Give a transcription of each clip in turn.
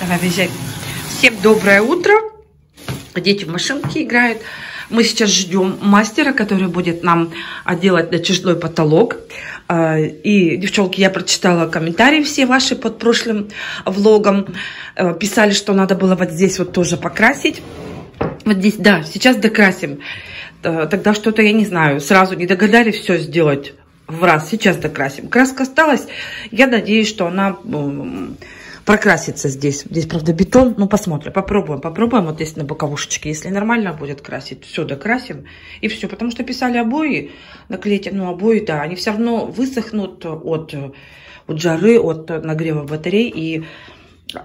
Давай, въезжай. Всем доброе утро. Дети в машинке играют. Мы сейчас ждем мастера, который будет нам делать натяжной потолок. А, и, девчонки, я прочитала комментарии все ваши под прошлым влогом. А, писали, что надо было вот здесь вот тоже покрасить. Вот здесь, да, сейчас докрасим. А, тогда что-то, я не знаю, сразу не догадались все сделать в раз. Сейчас докрасим. Краска осталась. Я надеюсь, что она прокраситься здесь. Здесь, правда, бетон. Ну, посмотрим, попробуем. Попробуем вот здесь на боковушечке. Если нормально будет красить, все докрасим. И все. Потому что писали обои, наклейте, ну, обои, да, они все равно высохнут от, от жары, от нагрева батарей и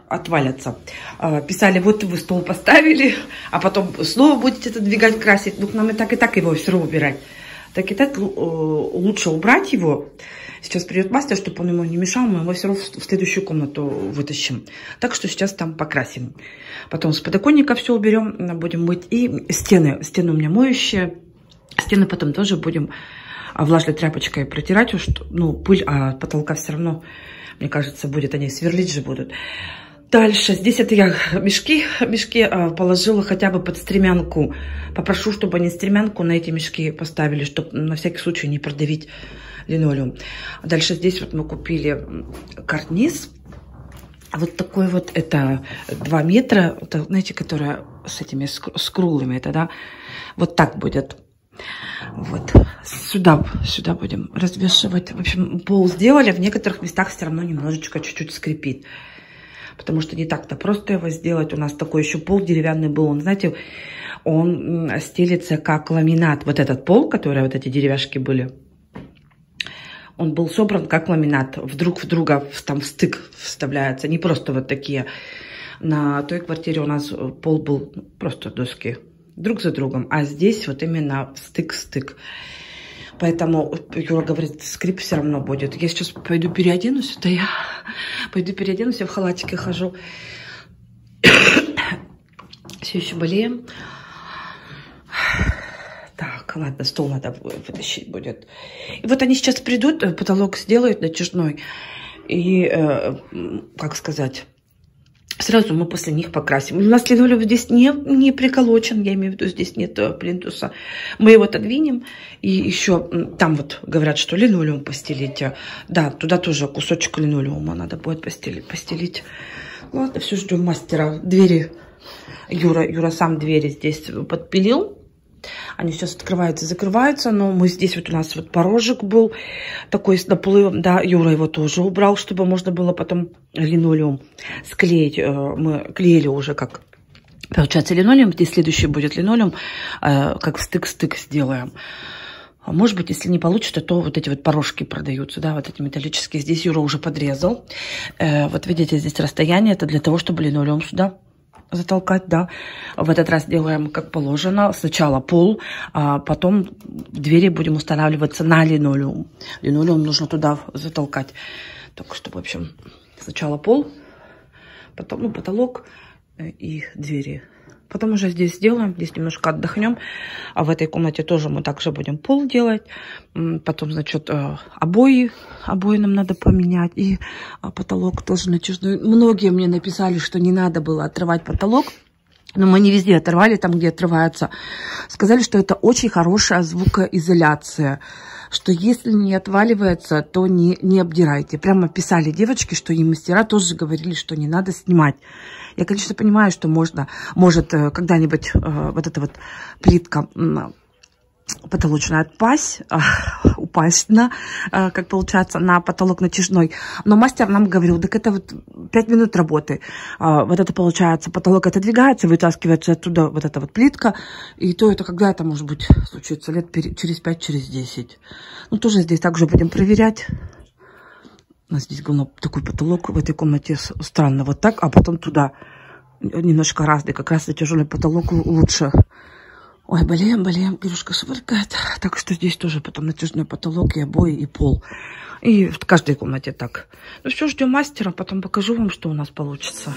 отвалятся. А, писали, вот вы стол поставили, а потом снова будете это двигать, красить. Ну, нам и так, и так его все равно убирать. Так и так э, лучше убрать его, Сейчас придет мастер, чтобы он ему не мешал, мы его все равно в следующую комнату вытащим. Так что сейчас там покрасим. Потом с подоконника все уберем, будем мыть. И стены. Стены у меня моющие. Стены потом тоже будем влажной тряпочкой протирать. Уж, ну, пыль, а потолка все равно, мне кажется, будет. Они сверлить же будут. Дальше, здесь это я мешки, мешки а, положила хотя бы под стремянку. Попрошу, чтобы они стремянку на эти мешки поставили, чтобы на всякий случай не продавить линолеум. Дальше здесь вот мы купили карниз. Вот такой вот, это 2 метра, это, знаете, которая с этими, с круглыми, это, да, вот так будет. Вот, сюда, сюда будем развешивать. В общем, пол сделали, в некоторых местах все равно немножечко чуть-чуть скрипит. Потому что не так-то просто его сделать. У нас такой еще пол деревянный был. Он, знаете, он стелится как ламинат. Вот этот пол, который вот эти деревяшки были, он был собран как ламинат. Вдруг в друга там стык вставляется. Не просто вот такие. На той квартире у нас пол был просто доски друг за другом. А здесь вот именно стык-стык. Поэтому Юра говорит, скрип все равно будет. Я сейчас пойду переоденусь. Это я пойду переоденусь, я в халатике хожу. все еще болеем. Так, ладно, стол надо вытащить будет. И вот они сейчас придут, э, потолок сделают натяжной. И, э, как сказать, сразу мы после них покрасим. У нас линолеум здесь не, не приколочен, я имею в виду, здесь нет э, плинтуса. Мы его отодвинем. И еще там вот говорят, что линолеум постелить. Да, туда тоже кусочек линолеума надо будет постелить. постелить. Ладно, все, ждем мастера. Двери. Юра, Юра сам двери здесь подпилил. Они сейчас открываются, закрываются, но мы здесь вот у нас вот порожек был такой с наплывом, да, Юра его тоже убрал, чтобы можно было потом линолеум склеить. Э, мы клеили уже как Получается линолеум, здесь следующий будет линолеум, э, как стык-стык сделаем. А может быть, если не получится, то вот эти вот порожки продаются, да, вот эти металлические. Здесь Юра уже подрезал. Э, вот видите, здесь расстояние, это для того, чтобы линолеум сюда затолкать, да. В этот раз делаем как положено. Сначала пол, а потом двери будем устанавливаться на линолеум. Линолеум нужно туда затолкать. Так что, в общем, сначала пол, потом ну, потолок и двери Потом уже здесь сделаем, здесь немножко отдохнем. А в этой комнате тоже мы также будем пол делать. Потом, значит, э, обои. Обои нам надо поменять. И а, потолок тоже натяжной. Многие мне написали, что не надо было отрывать потолок. Но мы не везде оторвали, там, где отрываются. Сказали, что это очень хорошая звукоизоляция что если не отваливается, то не, не обдирайте. Прямо писали девочки, что и мастера тоже говорили, что не надо снимать. Я, конечно, понимаю, что можно, может э, когда-нибудь э, вот эта вот плитка потолочная отпасть, э, упасть на, э, как получается, на потолок натяжной. Но мастер нам говорил, так это вот 5 минут работы. Э, вот это получается, потолок отодвигается, вытаскивается оттуда вот эта вот плитка. И то это когда это может быть случится, лет через 5, через 10. Ну, тоже здесь также будем проверять. У нас здесь был такой потолок в этой комнате странно. Вот так, а потом туда немножко разный. Как раз тяжелый потолок лучше. Ой, болеем, болеем, Кирюшка швыркает. Так что здесь тоже потом натяжной потолок и обои, и пол. И в каждой комнате так. Ну все, ждем мастера, потом покажу вам, что у нас получится.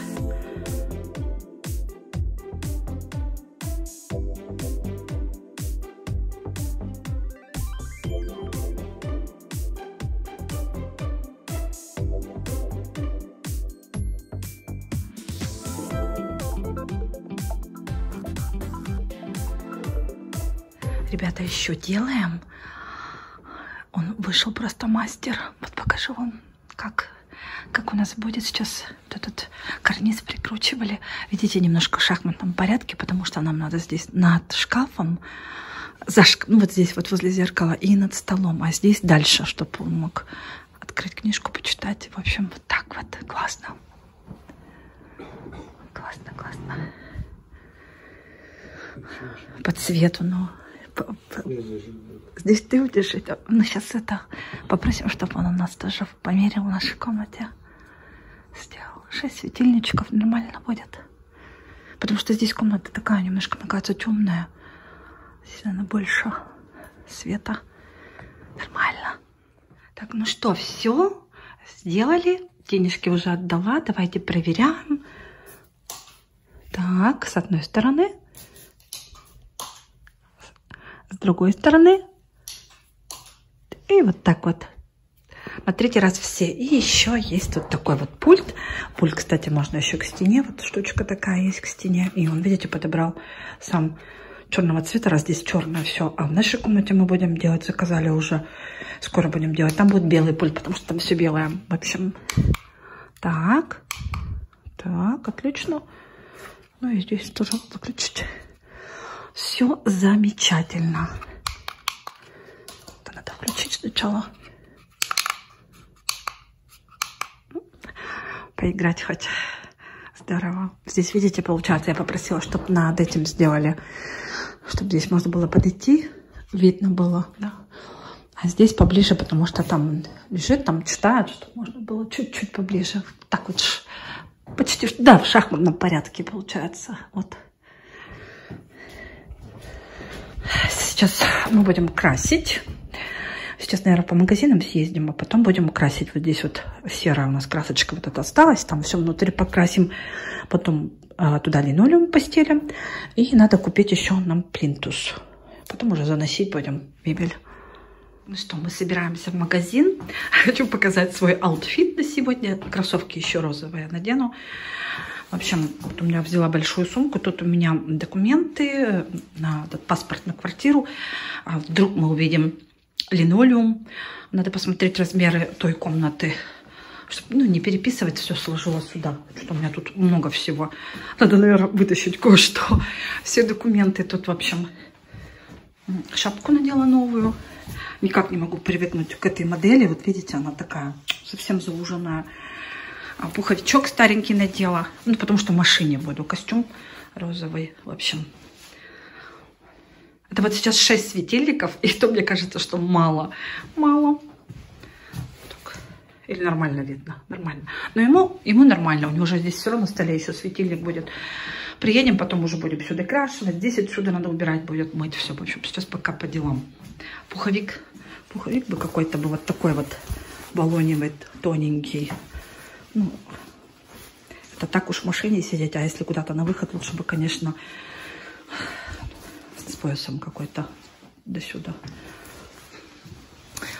Ребята, еще делаем. Он вышел просто мастер. Вот покажу вам, как, как у нас будет сейчас. Вот этот карниз прикручивали. Видите, немножко в шахматном порядке, потому что нам надо здесь над шкафом, за, ну вот здесь вот возле зеркала и над столом, а здесь дальше, чтобы он мог открыть книжку, почитать. В общем, вот так вот. Классно. Классно, классно. По цвету, но... Здесь ты будешь это. Ну, сейчас это попросим, чтобы он у нас тоже померил в нашей комнате. Сделал. Шесть светильничков нормально будет. Потому что здесь комната такая немножко, мне кажется, темная. Здесь, наверное, больше света. Нормально. Так, ну что, все. Сделали. Денежки уже отдала. Давайте проверяем. Так, с одной стороны с другой стороны. И вот так вот. Третий раз все. И еще есть вот такой вот пульт. Пульт, кстати, можно еще к стене. Вот штучка такая есть к стене. И он, видите, подобрал сам черного цвета, раз здесь черное все. А в нашей комнате мы будем делать, заказали уже. Скоро будем делать. Там будет белый пульт, потому что там все белое. В общем, так. Так, отлично. Ну и здесь тоже выключить. Все замечательно. Это надо включить сначала. Поиграть хоть. Здорово. Здесь, видите, получается, я попросила, чтобы над этим сделали, чтобы здесь можно было подойти, видно было, да. А здесь поближе, потому что там лежит, там читают, что можно было чуть-чуть поближе. Так вот, почти, да, в шахматном порядке получается. Вот. Сейчас мы будем красить. Сейчас, наверное, по магазинам съездим, а потом будем красить. Вот здесь вот серая у нас красочка вот эта осталась. Там все внутри покрасим. Потом а, туда линолеум постелим. И надо купить еще нам плинтус. Потом уже заносить будем мебель. Ну что, мы собираемся в магазин. Хочу показать свой outfit на сегодня. Кроссовки еще розовые надену. В общем, вот у меня взяла большую сумку. Тут у меня документы на этот паспорт на квартиру. А вдруг мы увидим линолеум. Надо посмотреть размеры той комнаты. Чтобы ну, не переписывать, все сложила сюда. Что у меня тут много всего. Надо, наверное, вытащить кое-что. Все документы тут, в общем. Шапку надела новую. Никак не могу привыкнуть к этой модели. Вот видите, она такая совсем зауженная. А пуховичок старенький надела. Ну, потому что в машине буду. Костюм розовый. В общем. Это вот сейчас 6 светильников. И то мне кажется, что мало. Мало. Или нормально видно? Нормально. Но ему, ему нормально. У него уже здесь все равно на столе еще светильник будет. Приедем, потом уже будем сюда крашивать. Здесь отсюда надо убирать будет, мыть все. В общем, сейчас пока по делам. Пуховик. Пуховик бы какой-то был вот такой вот баллоневый, тоненький. Ну, это так уж в машине сидеть, а если куда-то на выход, лучше бы, конечно, с поясом какой-то до сюда.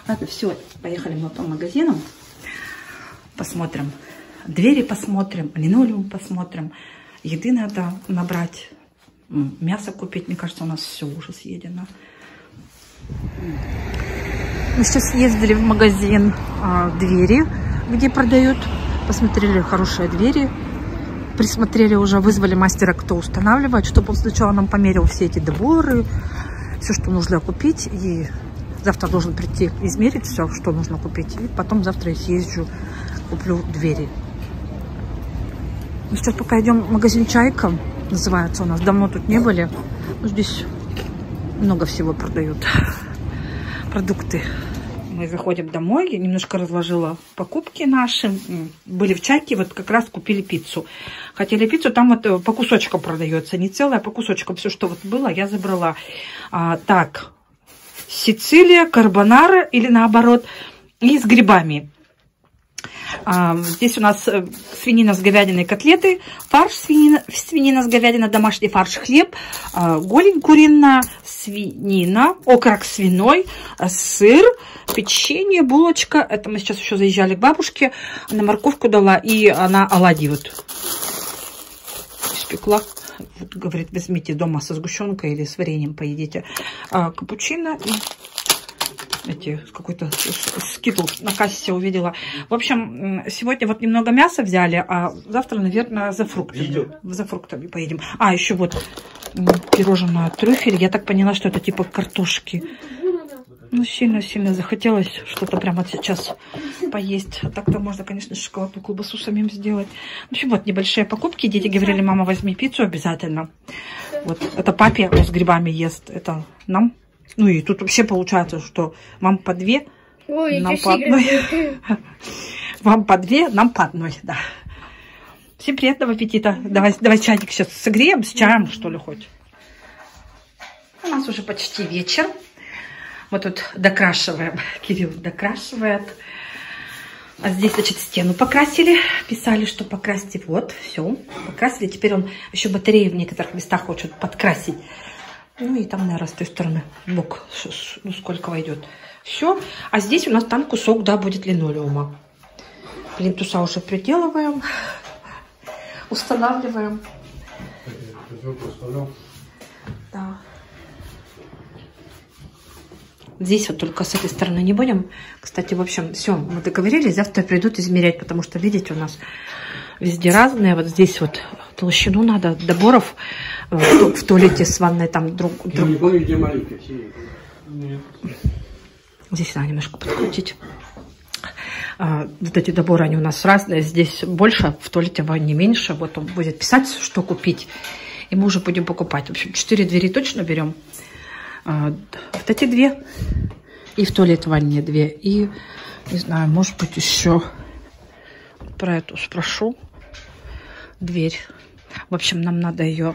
Ладно, все, поехали мы по магазинам. Посмотрим. Двери посмотрим, линолеум посмотрим. Еды надо набрать. Мясо купить. Мне кажется, у нас все уже съедено. Мы сейчас ездили в магазин а, двери, где продают. Посмотрели хорошие двери, присмотрели уже, вызвали мастера, кто устанавливает, чтобы он сначала нам померил все эти доборы, все, что нужно купить, и завтра должен прийти измерить все, что нужно купить, и потом завтра я съезжу, куплю двери. Ну, сейчас пока идем в магазин «Чайка», называется у нас, давно тут не были, ну, здесь много всего продают, продукты мы заходим домой, я немножко разложила покупки наши. Были в чайке, вот как раз купили пиццу. Хотели пиццу, там вот э, по кусочкам продается, не целая, а по кусочкам. Все, что вот было, я забрала. А, так, Сицилия, карбонара или наоборот, и с грибами. А, здесь у нас э, свинина с говядиной котлеты, фарш свинина, свинина с говядиной, домашний фарш, хлеб, а, голень куриная, свинина, окорок свиной, а, сыр, печенье, булочка. Это мы сейчас еще заезжали к бабушке. Она морковку дала, и она оладьи вот испекла. Вот, говорит, возьмите дома со сгущенкой или с вареньем поедите. Капучино и эти какой-то скидл на кассе увидела. В общем, сегодня вот немного мяса взяли, а завтра, наверное, за фруктами. Идем. За фруктами поедем. А, еще вот пирожное трюфель. Я так поняла, что это типа картошки. Ну, сильно-сильно захотелось что-то прямо сейчас поесть. А так-то можно, конечно, шоколадную колбасу самим сделать. В общем, вот небольшие покупки. Дети говорили, мама, возьми пиццу обязательно. Вот, это папе с грибами ест. Это нам ну и тут вообще получается, что вам по две, Ой, нам по одной. Вам по две, нам по одной, да. Всем приятного аппетита. Давай, давай чайник сейчас согреем с чаем, что ли, хоть. У нас уже почти вечер. Мы тут докрашиваем. Кирилл докрашивает. А здесь, значит, стену покрасили. Писали, что покрасьте. Вот, все. Покрасили. Теперь он еще батареи в некоторых местах хочет подкрасить. Ну и там, наверное, с той стороны бок, ну сколько войдет. Все. А здесь у нас там кусок, да, будет линолеума. Плинтуса уже приделываем, устанавливаем. Да. Здесь вот только с этой стороны не будем. Кстати, в общем, все, мы договорились. Завтра придут измерять, потому что, видите, у нас везде разные. Вот здесь вот толщину надо, доборов в, туалете с ванной там друг... друг... Я не помню, где маленькая. Здесь надо немножко подкрутить. А, вот эти доборы, они у нас разные. Здесь больше, в туалете ванне меньше. Вот он будет писать, что купить. И мы уже будем покупать. В общем, четыре двери точно берем. А, вот эти две. И в туалет в ванне две. И, не знаю, может быть, еще про эту спрошу. Дверь. В общем, нам надо ее,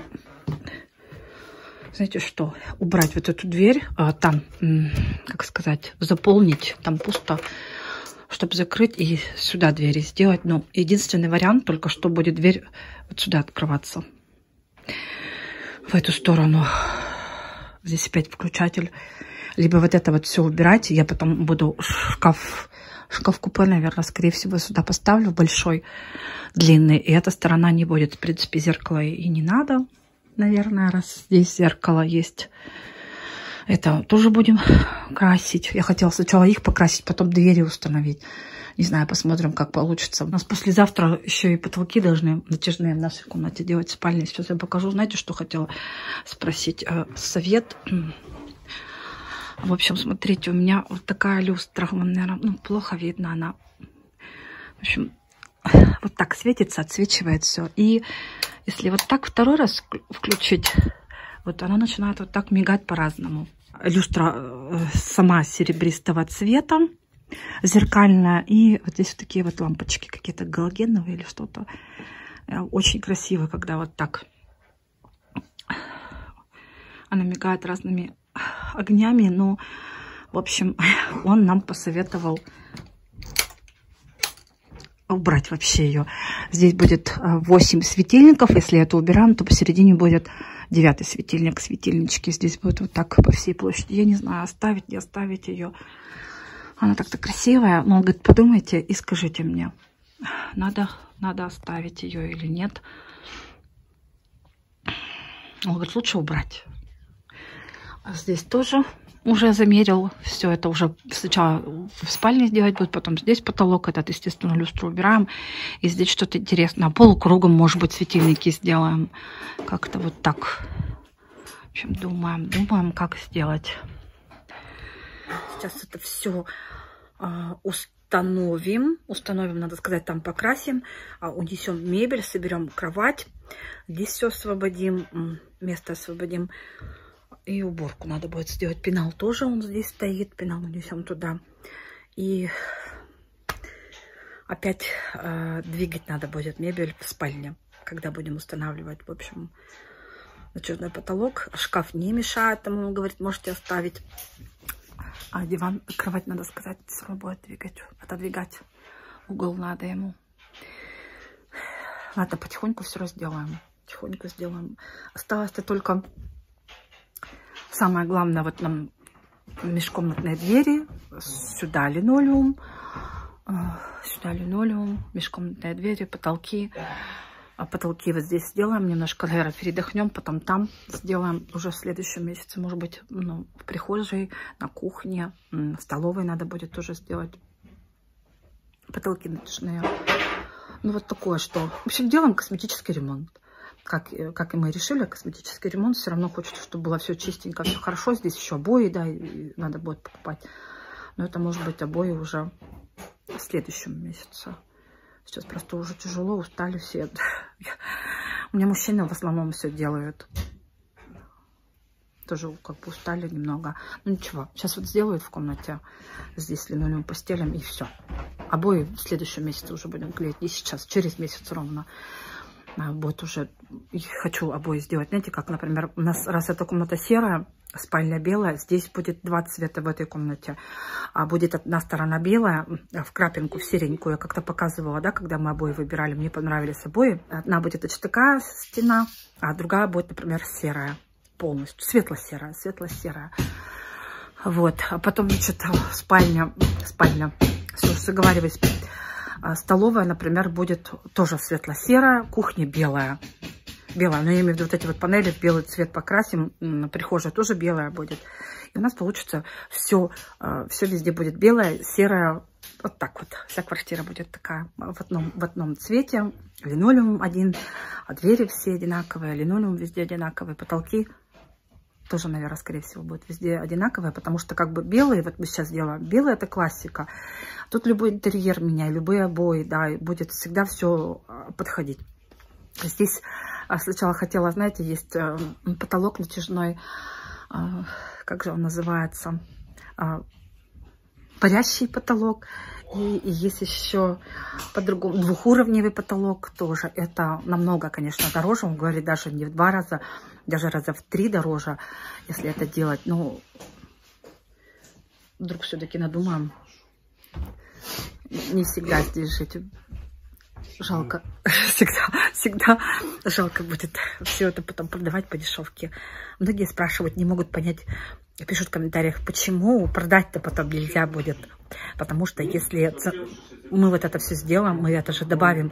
знаете что, убрать вот эту дверь, а, там, как сказать, заполнить, там пусто, чтобы закрыть и сюда двери сделать. Но единственный вариант только что будет дверь вот сюда открываться. В эту сторону. Здесь опять включатель. Либо вот это вот все убирать. Я потом буду шкаф шкаф-купе, наверное, скорее всего, сюда поставлю большой, длинный. И эта сторона не будет, в принципе, зеркала и не надо, наверное, раз здесь зеркало есть. Это тоже будем красить. Я хотела сначала их покрасить, потом двери установить. Не знаю, посмотрим, как получится. У нас послезавтра еще и потолки должны натяжные в нашей комнате делать в спальне. Сейчас я покажу. Знаете, что хотела спросить? Э, совет в общем, смотрите, у меня вот такая люстра, наверное, ну, плохо видно она. В общем, вот так светится, отсвечивает все. И если вот так второй раз включить, вот она начинает вот так мигать по-разному. Люстра э, сама серебристого цвета, зеркальная. И вот здесь вот такие вот лампочки какие-то галогеновые или что-то. Э, очень красиво, когда вот так она мигает разными огнями, но, в общем, он нам посоветовал убрать вообще ее. Здесь будет 8 э, светильников. Если это убираем, то посередине будет девятый светильник. Светильнички здесь будут вот так по всей площади. Я не знаю, оставить, не оставить ее. Она так-то красивая. Но он говорит, подумайте и скажите мне, надо, надо оставить ее или нет. Он говорит, лучше убрать. А здесь тоже уже замерил. Все это уже сначала в спальне сделать будет, потом здесь потолок этот, естественно, люстру убираем. И здесь что-то интересное. Полукругом, может быть, светильники сделаем. Как-то вот так. В общем, думаем, думаем, как сделать. Сейчас это все а, установим. Установим, надо сказать, там покрасим. А, унесем мебель, соберем кровать. Здесь все освободим, место освободим. И уборку надо будет сделать. Пенал тоже он здесь стоит. Пенал унесем туда. И опять э, двигать надо будет мебель в спальне, когда будем устанавливать. В общем, натяжной потолок. Шкаф не мешает, там он говорит, можете оставить. А диван, кровать, надо сказать, все будет двигать, отодвигать. Угол надо ему. Ладно, потихоньку все сделаем. Тихонько сделаем. Осталось-то только Самое главное, вот нам межкомнатные двери, сюда линолеум, э, сюда линолеум, межкомнатные двери, потолки. А потолки вот здесь сделаем немножко, наверное, передохнем, потом там сделаем уже в следующем месяце, может быть, ну, в прихожей, на кухне, в столовой надо будет тоже сделать потолки натяжные. Ну, вот такое, что... В общем, делаем косметический ремонт. Как, э, как и мы решили, косметический ремонт. Все равно хочется, чтобы было все чистенько, все хорошо. Здесь еще обои, да, и надо будет покупать. Но это может быть обои уже в следующем месяце. Сейчас просто уже тяжело, устали все. У меня мужчины в основном все делают. Тоже как бы устали немного. Ну ничего, сейчас вот сделают в комнате здесь линолеум постелем и все. Обои в следующем месяце уже будем клеить. Не сейчас, через месяц ровно. А, будет уже, хочу обои сделать. Знаете, как, например, у нас, раз эта комната серая, спальня белая, здесь будет два цвета в этой комнате. А будет одна сторона белая, в крапинку, в серенькую. Я как-то показывала, да, когда мы обои выбирали. Мне понравились обои. Одна будет точно такая стена, а другая будет, например, серая полностью. Светло-серая, светло-серая. Вот. А потом, значит, спальня, спальня, все, заговариваюсь. А столовая, например, будет тоже светло-серая, кухня белая белая. Но я имею в виду вот эти вот панели в белый цвет покрасим. Прихожая тоже белая будет. И у нас получится все, э, все везде будет белое, серое. Вот так вот. Вся квартира будет такая в одном, в одном цвете. Линолеум один, а двери все одинаковые, линолеум везде одинаковые, потолки тоже, наверное, скорее всего, будет везде одинаковые, потому что как бы белые, вот сейчас делаем, белые это классика. Тут любой интерьер меня, любые обои, да, будет всегда все э, подходить. Здесь а сначала хотела, знаете, есть э, потолок натяжной, а, как же он называется, а, парящий потолок. И, и есть еще по-другому двухуровневый потолок тоже. Это намного, конечно, дороже. Он говорит, даже не в два раза, даже раза в три дороже, если это делать. Ну, вдруг все-таки надумаем. Не всегда здесь жить жалко. Всегда, всегда жалко будет все это потом продавать по дешевке. Многие спрашивают, не могут понять, пишут в комментариях, почему продать-то потом нельзя будет. Потому что если мы вот это все сделаем, мы это же добавим,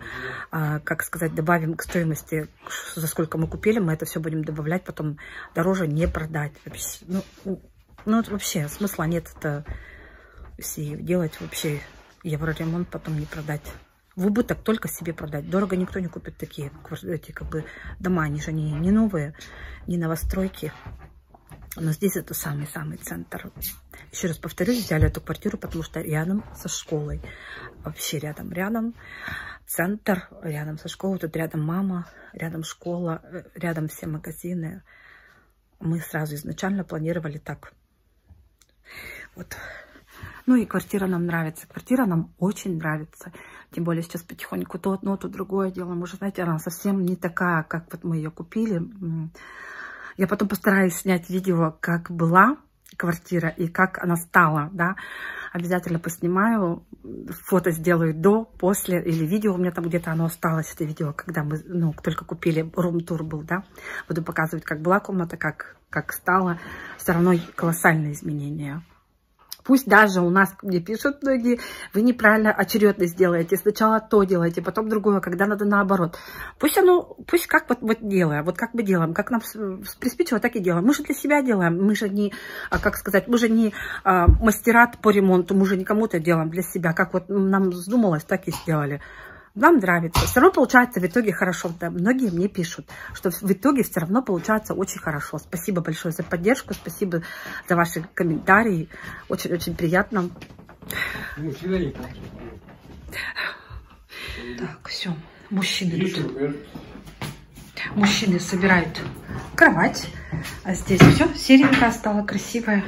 а, как сказать, добавим к стоимости, за сколько мы купили, мы это все будем добавлять, потом дороже не продать. Ну, ну вообще смысла нет это делать вообще евроремонт потом не продать в убыток только себе продать. Дорого никто не купит такие эти как бы дома, они же не, не новые, не новостройки. Но здесь это самый-самый центр. Еще раз повторюсь, взяли эту квартиру, потому что рядом со школой. Вообще рядом, рядом центр, рядом со школой. Тут рядом мама, рядом школа, э, рядом все магазины. Мы сразу изначально планировали так. Вот ну и квартира нам нравится. Квартира нам очень нравится. Тем более сейчас потихоньку то одно, то другое делаем. Уже, знаете, она совсем не такая, как вот мы ее купили. Я потом постараюсь снять видео, как была квартира и как она стала, да. Обязательно поснимаю, фото сделаю до, после, или видео у меня там где-то оно осталось, это видео, когда мы, ну, только купили, рум-тур был, да. Буду показывать, как была комната, как, как стала. Все равно колоссальные изменения. Пусть даже у нас, мне пишут многие, вы неправильно очередность делаете. Сначала то делаете, потом другое, когда надо наоборот. Пусть оно, пусть как вот, вот делаем, вот как мы делаем, как нам приспичило, так и делаем. Мы же для себя делаем, мы же не, а, как сказать, мы же не а, мастера по ремонту, мы же не кому-то делаем для себя. Как вот нам вздумалось, так и сделали вам нравится. Все равно получается в итоге хорошо. Да, многие мне пишут, что в итоге все равно получается очень хорошо. Спасибо большое за поддержку, спасибо за ваши комментарии. Очень-очень приятно. Так, все. Мужчины тут. Мужчины собирают кровать. А здесь все серенькая стала, красивая.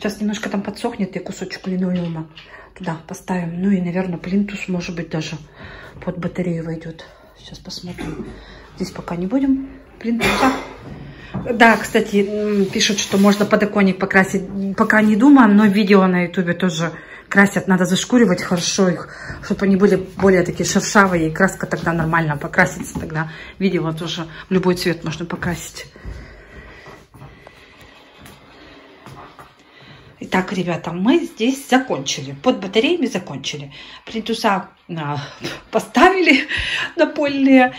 Сейчас немножко там подсохнет и кусочек линолеума туда поставим. Ну и, наверное, плинтус, может быть, даже под батарею войдет. Сейчас посмотрим. Здесь пока не будем. Плинтуса. Да, кстати, пишут, что можно подоконник покрасить. Пока не думаем, но видео на ютубе тоже красят. Надо зашкуривать хорошо их, чтобы они были более такие шершавые. И краска тогда нормально покрасится. Тогда видео тоже в любой цвет можно покрасить. Итак, ребята, мы здесь закончили. Под батареями закончили. Плинтуса а, поставили напольные.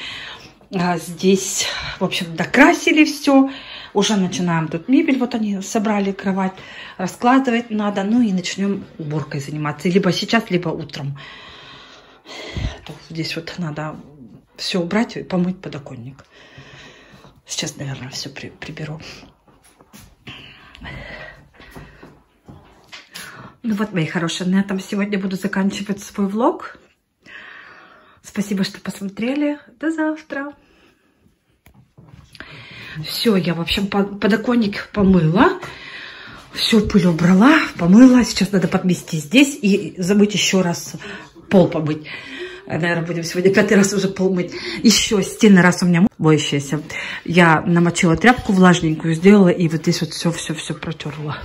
А здесь, в общем, докрасили все. Уже начинаем тут мебель, вот они собрали кровать, раскладывать надо. Ну и начнем уборкой заниматься. Либо сейчас, либо утром. Здесь вот надо все убрать и помыть подоконник. Сейчас, наверное, все при, приберу. Ну вот, мои хорошие, на этом сегодня буду заканчивать свой влог. Спасибо, что посмотрели. До завтра. Все, я, в общем, подоконник помыла. Все пыль убрала, помыла. Сейчас надо подмести здесь и забыть еще раз пол помыть. Наверное, будем сегодня пятый раз уже пол мыть. Еще стены, раз у меня моющиеся. Я намочила тряпку влажненькую, сделала и вот здесь вот все-все-все протерла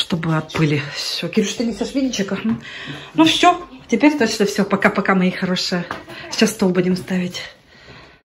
чтобы от пыли. Все, Кирюш, ты несешь венчик? Ну все, теперь точно все. Пока-пока, мои хорошие. Сейчас стол будем ставить.